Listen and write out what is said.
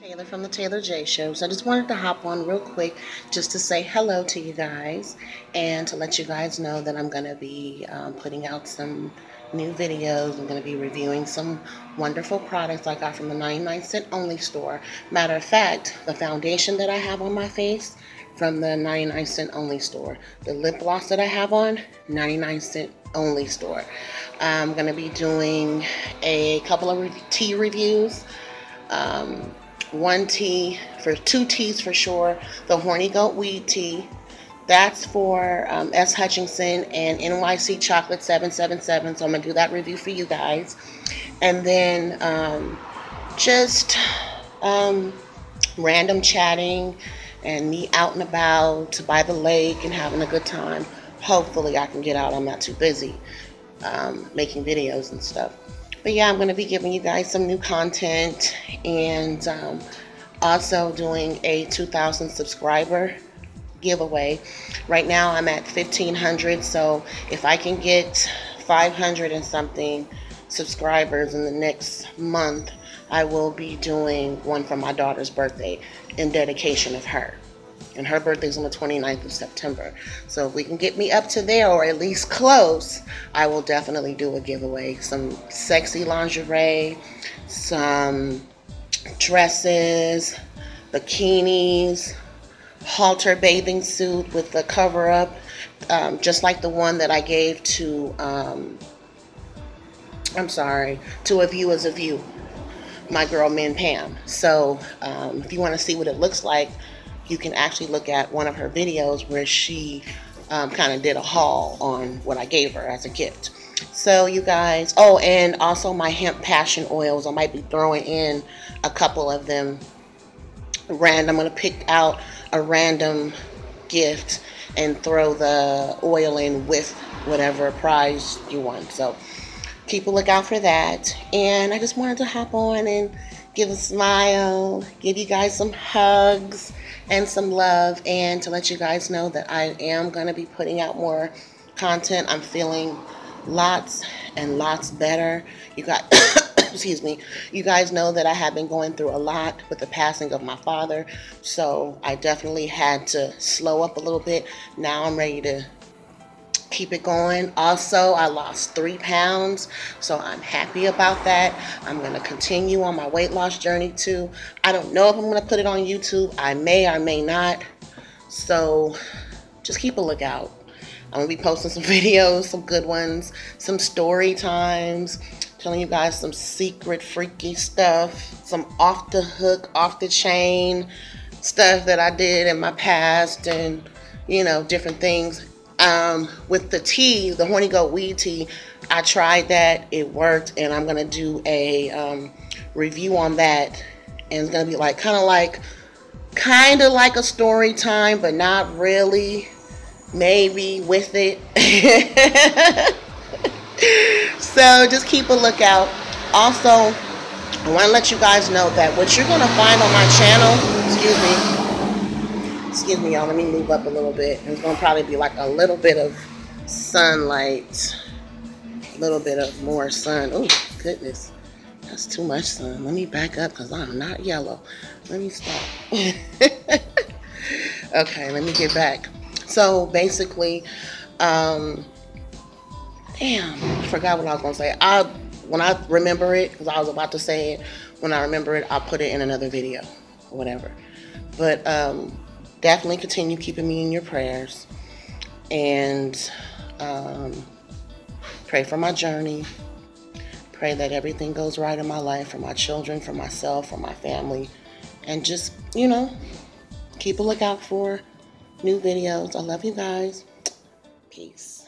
Taylor from the Taylor J Show. So I just wanted to hop on real quick just to say hello to you guys and to let you guys know that I'm going to be um, putting out some new videos. I'm going to be reviewing some wonderful products I got from the 99 cent only store. Matter of fact, the foundation that I have on my face from the 99 cent only store. The lip gloss that I have on, 99 cent only store. I'm going to be doing a couple of tea reviews. Um, one tea for two teas for sure. The Horny Goat Weed Tea. That's for um, S. Hutchinson and NYC Chocolate 777. So I'm going to do that review for you guys. And then um, just um, random chatting and me out and about by the lake and having a good time. Hopefully, I can get out. I'm not too busy um, making videos and stuff. But yeah, I'm going to be giving you guys some new content and um, also doing a 2,000 subscriber giveaway. Right now I'm at 1,500, so if I can get 500 and something subscribers in the next month, I will be doing one for my daughter's birthday in dedication of her and her birthday's on the 29th of September. So if we can get me up to there or at least close, I will definitely do a giveaway. Some sexy lingerie, some dresses, bikinis, halter bathing suit with the cover up, um, just like the one that I gave to, um, I'm sorry, to A View Is a View, my girl Min Pam. So um, if you want to see what it looks like, you can actually look at one of her videos where she um, kind of did a haul on what I gave her as a gift. So you guys, oh, and also my hemp passion oils. I might be throwing in a couple of them random. I'm going to pick out a random gift and throw the oil in with whatever prize you want. So keep a lookout for that. And I just wanted to hop on and give a smile, give you guys some hugs and some love, and to let you guys know that I am going to be putting out more content. I'm feeling lots and lots better. You got, excuse me, you guys know that I have been going through a lot with the passing of my father, so I definitely had to slow up a little bit. Now I'm ready to keep it going. Also, I lost three pounds, so I'm happy about that. I'm to continue on my weight loss journey too. I don't know if I'm to put it on YouTube. I may, or may not. So just keep a lookout. I'm to be posting some videos, some good ones, some story times, telling you guys some secret freaky stuff, some off the hook, off the chain stuff that I did in my past and, you know, different things um, with the tea, the Horny Goat Weed Tea, I tried that. It worked, and I'm gonna do a um, review on that, and it's gonna be like kind of like, kind of like a story time, but not really. Maybe with it. so just keep a lookout. Also, I want to let you guys know that what you're gonna find on my channel, excuse me excuse me y'all let me move up a little bit. It's gonna probably be like a little bit of sunlight. A little bit of more sun. Oh goodness. That's too much sun. Let me back up because i'm not yellow. Let me stop. Okay let me get back. So basically um damn i forgot what i was gonna say. I when i remember it because i was about to say it when i remember it i'll put it in another video or whatever. But um definitely continue keeping me in your prayers and um, pray for my journey. Pray that everything goes right in my life for my children, for myself, for my family. And just, you know, keep a lookout for new videos. I love you guys. Peace.